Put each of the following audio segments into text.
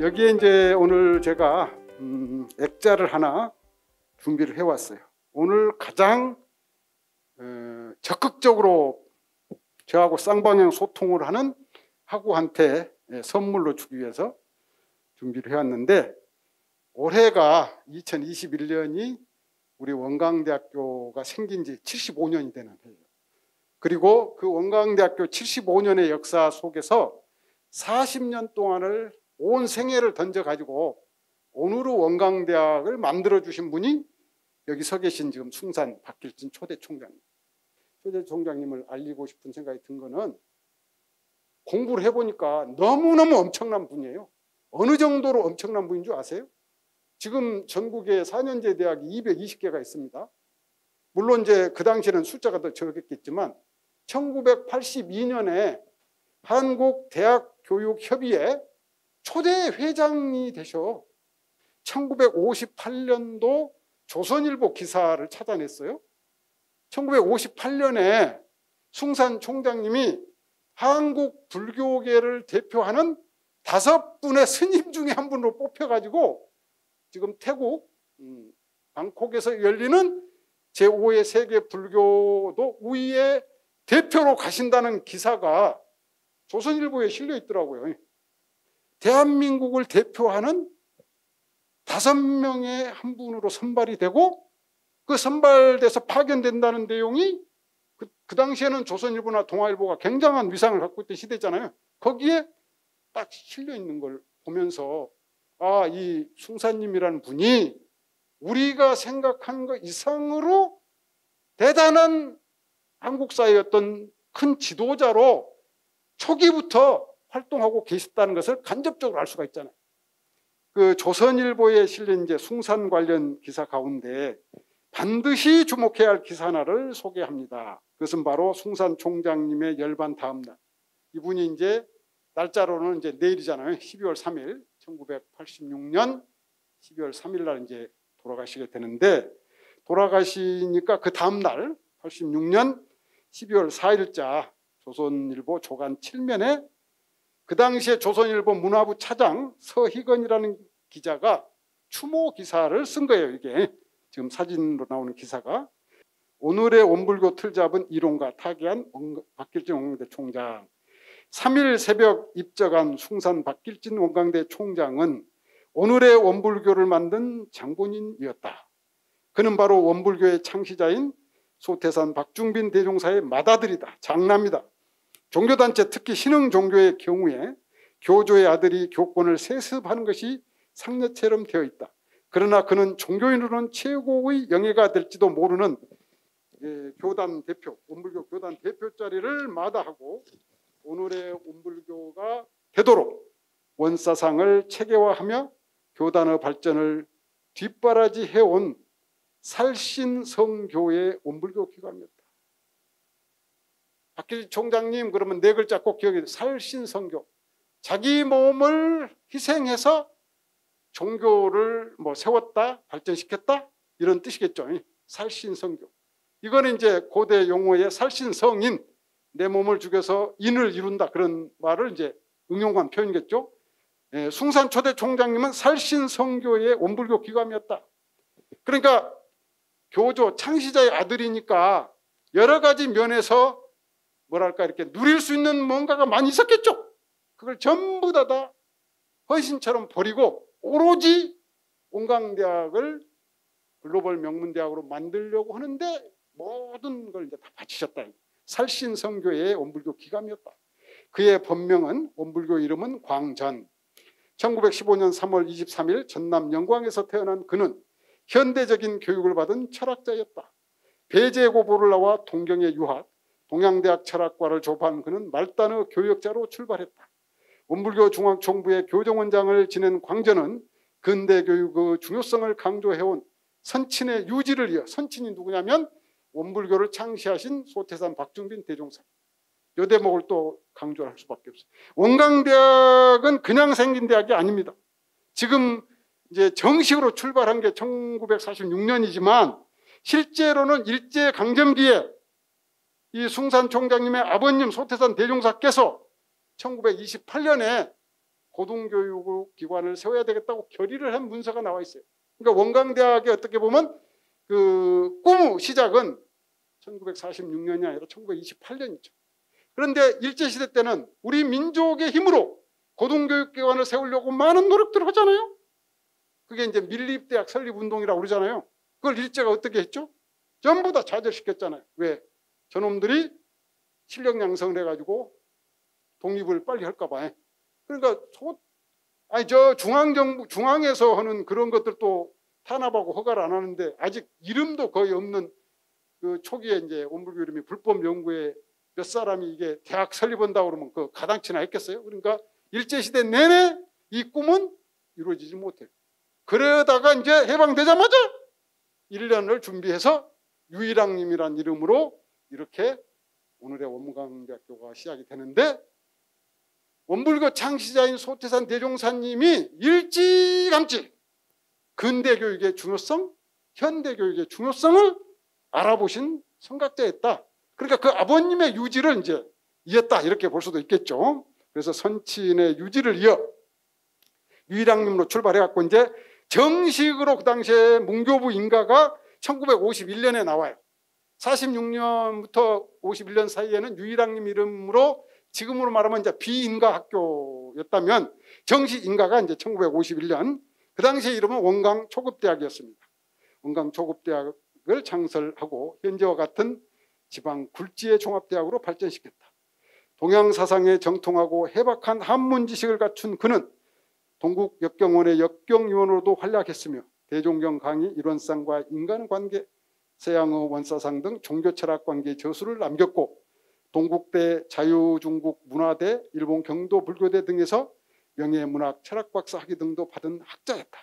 여기에 이제 오늘 제가 음, 액자를 하나 준비를 해왔어요. 오늘 가장 어, 적극적으로 저하고 쌍방향 소통을 하는 학우한테 예, 선물로 주기 위해서 준비를 해왔는데 올해가 2021년이 우리 원광대학교가 생긴 지 75년이 되는 해예요. 그리고 그 원광대학교 75년의 역사 속에서 40년 동안을 온 생애를 던져가지고 오늘의 원광대학을 만들어주신 분이 여기 서 계신 지금 숭산 박길진 초대 총장님. 초대 총장님을 알리고 싶은 생각이 든 거는 공부를 해보니까 너무너무 엄청난 분이에요. 어느 정도로 엄청난 분인 줄 아세요? 지금 전국에 4년제 대학이 220개가 있습니다. 물론 이제 그 당시에는 숫자가 더 적겠지만 1982년에 한국대학교육협의회 초대 회장이 되셔 1958년도 조선일보 기사를 찾아냈어요. 1958년에 숭산 총장님이 한국 불교계를 대표하는 다섯 분의 스님 중에 한 분으로 뽑혀가지고 지금 태국 음, 방콕에서 열리는 제5의 세계 불교도 우위의 대표로 가신다는 기사가 조선일보에 실려 있더라고요. 대한민국을 대표하는 다섯 명의 한 분으로 선발이 되고 그 선발돼서 파견된다는 내용이 그, 그 당시에는 조선일보나 동아일보가 굉장한 위상을 갖고 있던 시대잖아요. 거기에 딱 실려 있는 걸 보면서 아, 이 숭사님이라는 분이 우리가 생각하는 것 이상으로 대단한 한국사의 어떤 큰 지도자로 초기부터 활동하고 계셨다는 것을 간접적으로 알 수가 있잖아요. 그 조선일보에 실린 이제 숭산 관련 기사 가운데 반드시 주목해야 할 기사 하나를 소개합니다. 그것은 바로 숭산 총장님의 열반 다음 날. 이분이 이제 날짜로는 이제 내일이잖아요. 12월 3일, 1986년 12월 3일 날 이제 돌아가시게 되는데 돌아가시니까 그 다음 날 86년 12월 4일자 조선일보 조간 7면에 그 당시에 조선일보 문화부 차장 서희건이라는 기자가 추모 기사를 쓴 거예요. 이게 지금 사진으로 나오는 기사가 오늘의 원불교 틀 잡은 이론가 타계한 박길진 원광대 총장 3일 새벽 입적한 숭산 박길진 원광대 총장은 오늘의 원불교를 만든 장본인이었다. 그는 바로 원불교의 창시자인 소태산 박중빈 대종사의 맏아들이다. 장남이다. 종교단체 특히 신흥 종교의 경우에 교조의 아들이 교권을 세습하는 것이 상례처럼 되어 있다. 그러나 그는 종교인으로는 최고의 영예가 될지도 모르는 예, 교단 대표, 원불교 교단 대표 자리를 마다하고 오늘의 원불교가 되도록 원사상을 체계화하며 교단의 발전을 뒷바라지해온 살신성교의 원불교 기관이었다. 박길 총장님 그러면 네 글자 꼭 기억해 살신성교. 자기 몸을 희생해서 종교를 뭐 세웠다, 발전시켰다 이런 뜻이겠죠. 살신성교. 이거는 이제 고대 용어의 살신성인 내 몸을 죽여서 인을 이룬다 그런 말을 이제 응용한 표현이겠죠. 예, 숭산 초대 총장님은 살신성교의 원불교 기감이었다. 그러니까 교조 창시자의 아들이니까 여러 가지 면에서 뭐랄까 이렇게 누릴 수 있는 뭔가가 많이 있었겠죠. 그걸 전부 다다 헌신처럼 버리고 오로지 온강대학을 글로벌 명문대학으로 만들려고 하는데 모든 걸 이제 다 바치셨다. 살신 성교의 원불교 기감이었다. 그의 본명은 원불교 이름은 광전. 1915년 3월 23일 전남 영광에서 태어난 그는 현대적인 교육을 받은 철학자였다. 배제 고보를 나와 동경에 유학, 동양대학 철학과를 졸업한 그는 말단의 교역자로 출발했다. 원불교 중앙총부의 교정원장을 지낸 광전은 근대 교육의 중요성을 강조해온 선친의 유지를 이어 선친이 누구냐면 원불교를 창시하신 소태산 박중빈 대종사. 요 대목을 또 강조할 수밖에 없어요. 원광대학은 그냥 생긴 대학이 아닙니다. 지금 이제 정식으로 출발한 게 1946년이지만 실제로는 일제 강점기에 이 숭산 총장님의 아버님 소태산 대종사께서 1928년에 고등교육 기관을 세워야 되겠다고 결의를 한 문서가 나와 있어요. 그러니까 원광대학이 어떻게 보면 그 꿈의 시작은 1946년이 아니라 1928년이죠. 그런데 일제시대 때는 우리 민족의 힘으로 고등교육기관을 세우려고 많은 노력들을 하잖아요. 그게 이제 밀립대학 설립운동이라고 그러잖아요. 그걸 일제가 어떻게 했죠? 전부 다 좌절시켰잖아요. 왜? 저놈들이 실력 양성을 해가지고 독립을 빨리 할까 봐. 그러니까 소, 아니 저 중앙정부 중앙에서 하는 그런 것들도 탄압하고 허가를 안 하는데 아직 이름도 거의 없는 그 초기에 이제 원불교 이름이 불법 연구에 몇 사람이 이게 대학 설립한다고 그러면 그 가당치나 했겠어요? 그러니까 일제시대 내내 이 꿈은 이루어지지 못해요. 그러다가 이제 해방되자마자 1년을 준비해서 유일왕님이란 이름으로 이렇게 오늘의 원무강대학교가 시작이 되는데 원불교 창시자인 소태산 대종사님이 일찌감치 근대교육의 중요성, 현대교육의 중요성을 알아보신 성각자였다. 그러니까 그 아버님의 유지를 이제 이었다 이렇게 볼 수도 있겠죠. 그래서 선친의 유지를 이어 유일왕님으로 출발해갖고 이제 정식으로 그 당시에 문교부 인가가 1951년에 나와요. 46년부터 51년 사이에는 유일왕님 이름으로 지금으로 말하면 이제 비인가 학교였다면 정식 인가가 이제 1951년 그 당시에 이름은 원강 초급대학이었습니다. 원강 초급대학을 창설하고 현재와 같은 지방 굴지의 종합대학으로 발전시켰다. 동양 사상에 정통하고 해박한 한문 지식을 갖춘 그는 동국 역경원의 역경위원으로도 활약했으며 대종경 강의 일원상과 인간관계, 서양어 원사상 등 종교철학 관계 저수를 남겼고 동국대 자유중국 문화대 일본 경도 불교대 등에서 명예문학 철학 박사 학위 등도 받은 학자였다.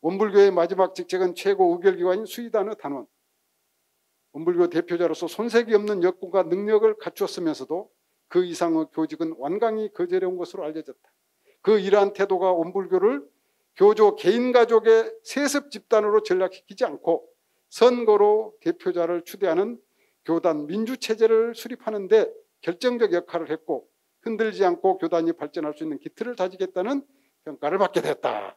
원불교의 마지막 직책은 최고 의결기관인 수의단의 단원. 원불교 대표자로서 손색이 없는 역군과 능력을 갖추었으면서도 그 이상의 교직은 완강히 거절해온 것으로 알려졌다. 그 이러한 태도가 원불교를 교조 개인 가족의 세습 집단으로 전락시키지 않고 선거로 대표자를 추대하는 교단 민주체제를 수립하는 데 결정적 역할을 했고 흔들지 않고 교단이 발전할 수 있는 기틀을 다지겠다는 평가를 받게 됐다.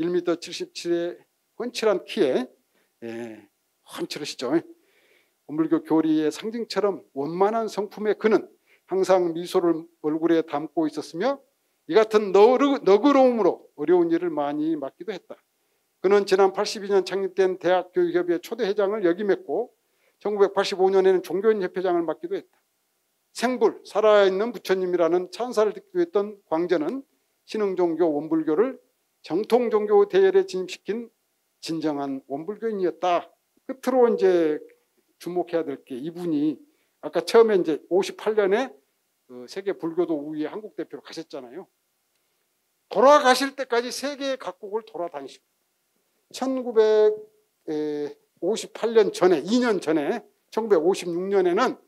1m 77의 훤칠한 키에 예, 훤칠하시죠. 원불교 교리의 상징처럼 원만한 성품의 그는 항상 미소를 얼굴에 담고 있었으며 이 같은 너그러움으로 어려운 일을 많이 맡기도 했다. 그는 지난 82년 창립된 대학교육협의회 초대 회장을 역임했고 1985년에는 종교인 협회장을 맡기도 했다. 생불 살아있는 부처님이라는 찬사를 듣기도 했던 광전은 신흥종교 원불교를 정통종교 대열에 진입시킨 진정한 원불교인이었다. 끝으로 이제 주목해야 될 게 이분이 아까 처음에 이제 58년에 그 세계 불교도 우위의 한국 대표로 가셨잖아요. 돌아가실 때까지 세계 각국을 돌아다니시고 1958년 전에 2년 전에 1956년에는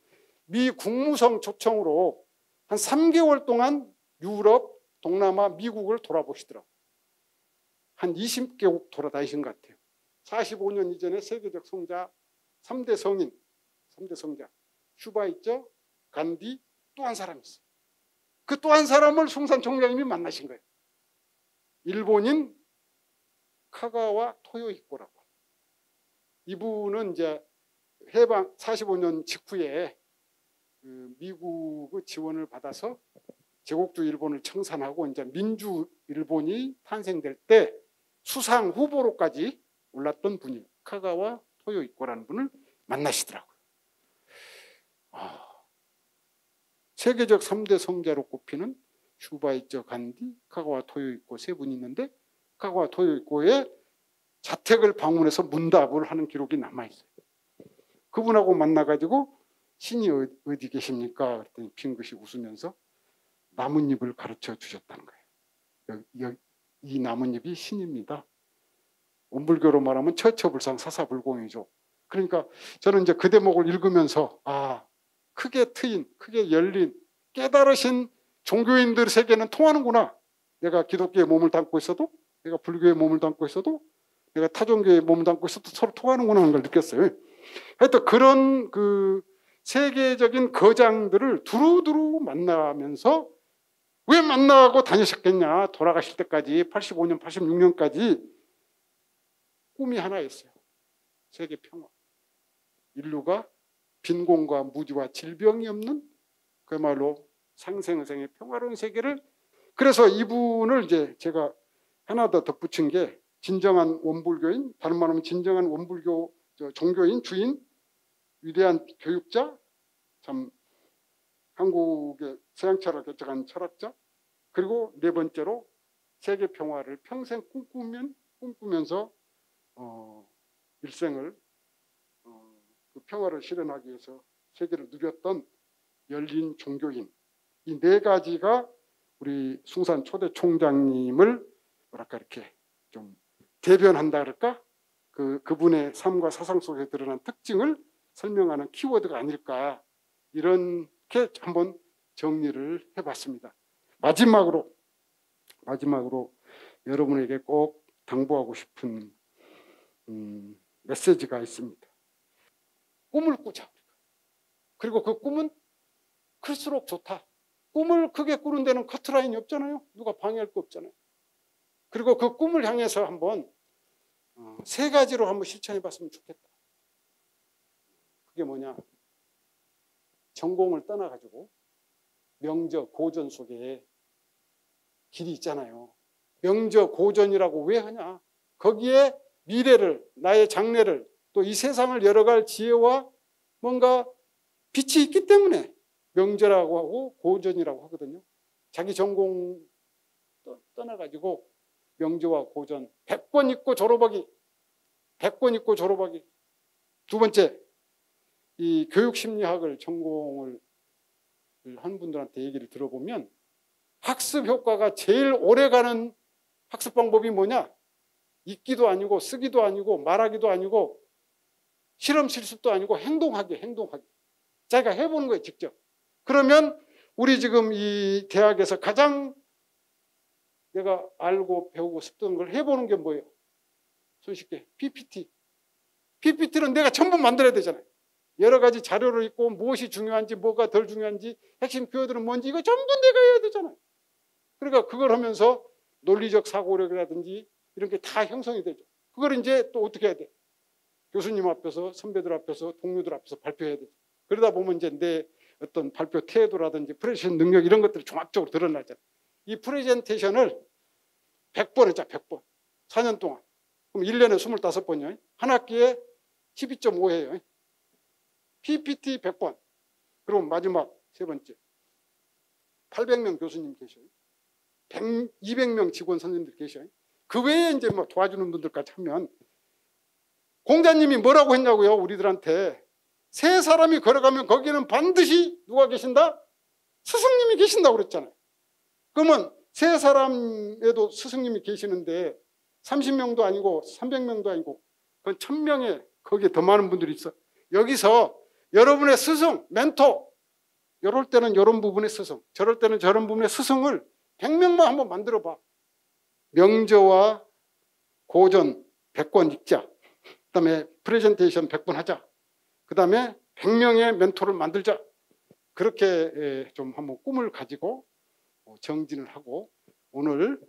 미 국무성 초청으로 한 3개월 동안 유럽, 동남아, 미국을 돌아보시더라고요. 한 20개국 돌아다니신 것 같아요. 45년 이전에 세계적 성자 3대 성인, 3대 성자 슈바 있죠? 간디 또 한 사람 있어요. 그 또 한 사람을 송산 총장님이 만나신 거예요. 일본인 카가와 토요이코라고. 이분은 이제 해방 45년 직후에 그 미국의 지원을 받아서 제국주 일본을 청산하고 이제 민주 일본이 탄생될 때 수상 후보로까지 올랐던 분이 카가와 토요이코라는 분을 만나시더라고요. 아, 세계적 3대 성자로 꼽히는 슈바이처 간디, 카가와 토요이코 세 분이 있는데 카가와 토요이코의 자택을 방문해서 문답을 하는 기록이 남아있어요. 그분하고 만나가지고 신이 어디 계십니까? 그랬더니 빙긋이 웃으면서 나뭇잎을 가르쳐 주셨다는 거예요. 이 나뭇잎이 신입니다. 원불교로 말하면 처처불상 사사불공이죠. 그러니까 저는 이제 그 대목을 읽으면서 아 크게 트인, 크게 열린 깨달으신 종교인들 세계는 통하는구나. 내가 기독교에 몸을 담고 있어도, 내가 불교에 몸을 담고 있어도, 내가 타종교에 몸을 담고 있어도 서로 통하는구나 하는 걸 느꼈어요. 하여튼 그런 그 세계적인 거장들을 두루두루 만나면서 왜 만나고 다니셨겠냐? 돌아가실 때까지 85년, 86년까지 꿈이 하나였어요. 세계 평화. 인류가 빈곤과 무지와 질병이 없는 그야말로 상생생의 평화로운 세계를 그래서 이분을 이제 제가 하나 더 덧붙인 게 진정한 원불교인 다른 말하면 진정한 원불교 종교인 주인 위대한 교육자 참 한국의 서양철학 개척한 철학자 그리고 네 번째로 세계 평화를 평생 꿈꾸면 꿈꾸면서 어, 일생을 어, 그 평화를 실현하기 위해서 세계를 누렸던 열린 종교인. 이 네 가지가 우리 숭산 초대 총장님을 뭐랄까 이렇게 좀 대변한다 그럴까 그 그분의 삶과 사상 속에 드러난 특징을 설명하는 키워드가 아닐까 이렇게 한번 정리를 해봤습니다. 마지막으로 마지막으로 여러분에게 꼭 당부하고 싶은 음, 메시지가 있습니다. 꿈을 꾸자. 그리고 그 꿈은 클수록 좋다. 꿈을 크게 꾸는 데는 커트라인이 없잖아요. 누가 방해할 거 없잖아요. 그리고 그 꿈을 향해서 한번 어, 세 가지로 한번 실천해 봤으면 좋겠다. 그게 뭐냐? 전공을 떠나가지고 명저 고전 속에 길이 있잖아요. 명저 고전이라고 왜 하냐? 거기에 미래를, 나의 장래를, 또 이 세상을 열어갈 지혜와 뭔가 빛이 있기 때문에 명저라고 하고 고전이라고 하거든요. 자기 전공 떠나가지고 명저와 고전 100권 있고 졸업하기 100권 있고 졸업하기. 두 번째 이 교육심리학을 전공을 한 분들한테 얘기를 들어보면 학습 효과가 제일 오래가는 학습 방법이 뭐냐? 읽기도 아니고 쓰기도 아니고 말하기도 아니고 실험 실습도 아니고 행동하기 행동하기. 자기가 해보는 거예요 직접. 그러면 우리 지금 이 대학에서 가장 내가 알고 배우고 싶던 걸 해보는 게 뭐예요? 손쉽게 PPT. PPT는 내가 전부 만들어야 되잖아요. 여러 가지 자료를 읽고 무엇이 중요한지 뭐가 덜 중요한지 핵심 키워드는 뭔지 이거 전부 내가 해야 되잖아요. 그러니까 그걸 하면서 논리적 사고력이라든지 이런 게 다 형성이 되죠. 그걸 이제 또 어떻게 해야 돼? 교수님 앞에서 선배들 앞에서 동료들 앞에서 발표해야 되죠. 그러다 보면 이제 내 어떤 발표 태도라든지 프레젠 능력 이런 것들이 종합적으로 드러나잖아요. 이 프레젠테이션을 100번 했자 100번. 4년 동안. 그럼 1년에 25번이요. 한 학기에 12.5회요. PPT 100번. 그럼 마지막 세 번째. 800명 교수님 계셔요. 100, 200명 직원 선생님들 계셔요. 그 외에 이제 뭐 도와주는 분들까지 하면 공자님이 뭐라고 했냐고요, 우리들한테. 세 사람이 걸어가면 거기는 반드시 누가 계신다? 스승님이 계신다고 그랬잖아요. 그러면 세 사람에도 스승님이 계시는데 30명도 아니고 300명도 아니고 그건 1000명에 거기에 더 많은 분들이 있어. 여기서 여러분의 스승, 멘토 이럴 때는 이런 부분의 스승, 저럴 때는 저런 부분의 스승을 100명만 한번 만들어 봐. 명저와 고전 100권 읽자. 그 다음에 프레젠테이션 100번 하자. 그 다음에 100명의 멘토를 만들자. 그렇게 좀 한번 꿈을 가지고 어, 정진을 하고 오늘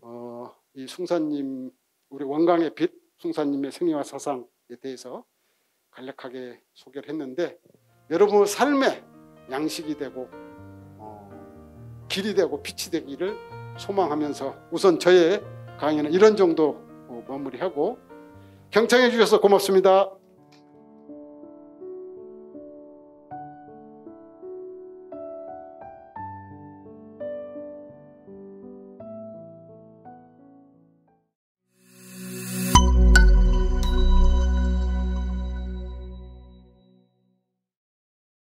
어, 이 숭사님 우리 원광의 빛 숭사님의 생애와 사상에 대해서 간략하게 소개를 했는데 여러분의 삶에 양식이 되고 어, 길이 되고 빛이 되기를 소망하면서 우선 저의 강의는 이런 정도 어, 마무리하고 경청해 주셔서 고맙습니다.